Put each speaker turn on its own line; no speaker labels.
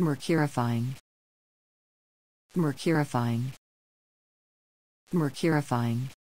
Mercurifying. Mercurifying. Mercurifying.